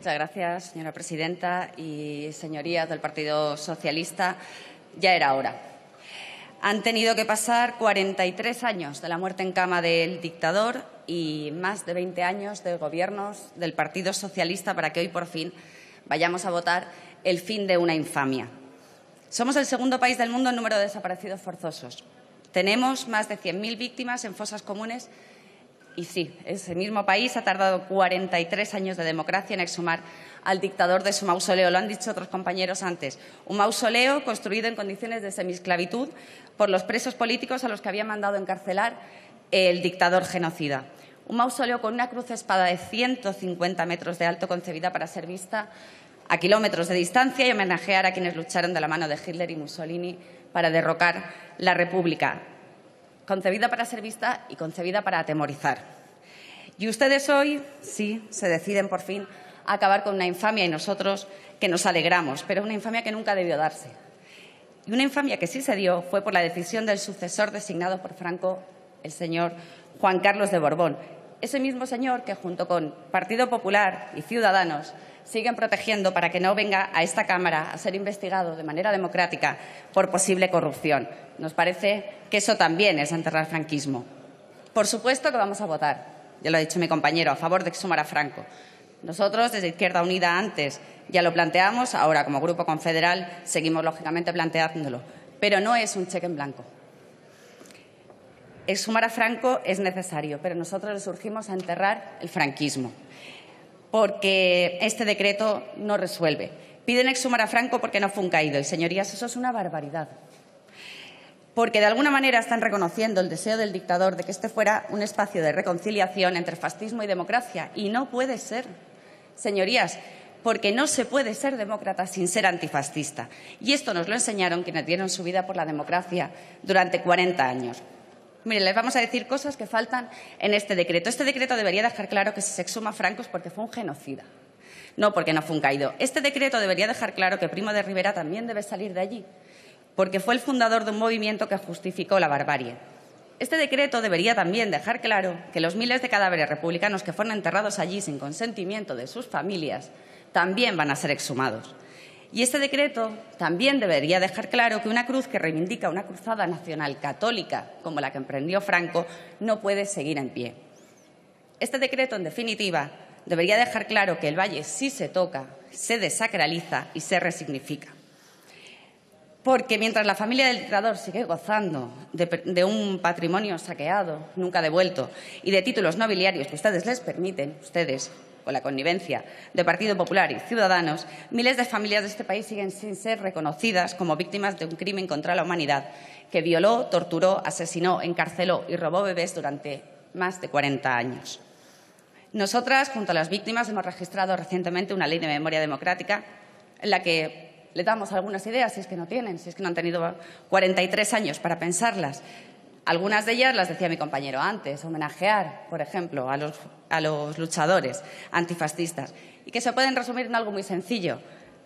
Muchas gracias, señora presidenta y señorías del Partido Socialista. Ya era hora. Han tenido que pasar 43 años de la muerte en cama del dictador y más de 20 años de gobiernos del Partido Socialista para que hoy por fin vayamos a votar el fin de una infamia. Somos el segundo país del mundo en número de desaparecidos forzosos. Tenemos más de 100.000 víctimas en fosas comunes y sí, ese mismo país ha tardado 43 años de democracia en exhumar al dictador de su mausoleo. Lo han dicho otros compañeros antes. Un mausoleo construido en condiciones de semisclavitud por los presos políticos a los que había mandado encarcelar el dictador genocida. Un mausoleo con una cruz espada de 150 metros de alto concebida para ser vista a kilómetros de distancia y homenajear a quienes lucharon de la mano de Hitler y Mussolini para derrocar la República concebida para ser vista y concebida para atemorizar. Y ustedes hoy, sí, se deciden por fin a acabar con una infamia y nosotros que nos alegramos, pero una infamia que nunca debió darse. Y una infamia que sí se dio fue por la decisión del sucesor designado por Franco, el señor Juan Carlos de Borbón, ese mismo señor que junto con Partido Popular y Ciudadanos siguen protegiendo para que no venga a esta Cámara a ser investigado de manera democrática por posible corrupción. Nos parece que eso también es enterrar franquismo. Por supuesto que vamos a votar, ya lo ha dicho mi compañero, a favor de exhumar a Franco. Nosotros, desde Izquierda Unida, antes ya lo planteamos, ahora como Grupo Confederal seguimos lógicamente planteándolo, pero no es un cheque en blanco. Exhumar a Franco es necesario, pero nosotros le surgimos a enterrar el franquismo porque este decreto no resuelve. Piden exhumar a Franco porque no fue un caído. Y, señorías, eso es una barbaridad. Porque de alguna manera están reconociendo el deseo del dictador de que este fuera un espacio de reconciliación entre fascismo y democracia. Y no puede ser. Señorías, porque no se puede ser demócrata sin ser antifascista. Y esto nos lo enseñaron quienes dieron su vida por la democracia durante 40 años. Mire, les vamos a decir cosas que faltan en este decreto. Este decreto debería dejar claro que si se exhuma a Franco es porque fue un genocida, no porque no fue un caído. Este decreto debería dejar claro que Primo de Rivera también debe salir de allí, porque fue el fundador de un movimiento que justificó la barbarie. Este decreto debería también dejar claro que los miles de cadáveres republicanos que fueron enterrados allí sin consentimiento de sus familias también van a ser exhumados. Y este decreto también debería dejar claro que una cruz que reivindica una cruzada nacional católica como la que emprendió Franco no puede seguir en pie. Este decreto, en definitiva, debería dejar claro que el valle sí se toca, se desacraliza y se resignifica. Porque mientras la familia del dictador sigue gozando de, de, un patrimonio saqueado, nunca devuelto, y de títulos nobiliarios que ustedes les permiten, ustedes, con la connivencia de Partido Popular y Ciudadanos, miles de familias de este país siguen sin ser reconocidas como víctimas de un crimen contra la humanidad que violó, torturó, asesinó, encarceló y robó bebés durante más de 40 años. Nosotras, junto a las víctimas, hemos registrado recientemente una ley de memoria democrática en la que le damos algunas ideas, si es que no tienen, si es que no han tenido 43 años para pensarlas, algunas de ellas las decía mi compañero antes, homenajear, por ejemplo, a los, a los luchadores antifascistas, y que se pueden resumir en algo muy sencillo,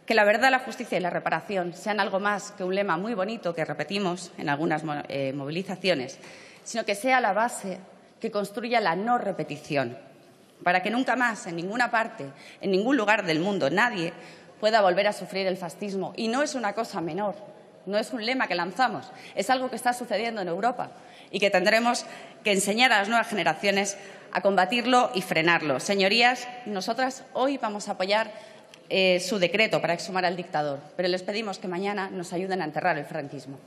que la verdad, la justicia y la reparación sean algo más que un lema muy bonito que repetimos en algunas eh, movilizaciones, sino que sea la base que construya la no repetición, para que nunca más, en ninguna parte, en ningún lugar del mundo, nadie pueda volver a sufrir el fascismo. Y no es una cosa menor, no es un lema que lanzamos, es algo que está sucediendo en Europa y que tendremos que enseñar a las nuevas generaciones a combatirlo y frenarlo. Señorías, nosotras hoy vamos a apoyar eh, su decreto para exhumar al dictador, pero les pedimos que mañana nos ayuden a enterrar el franquismo.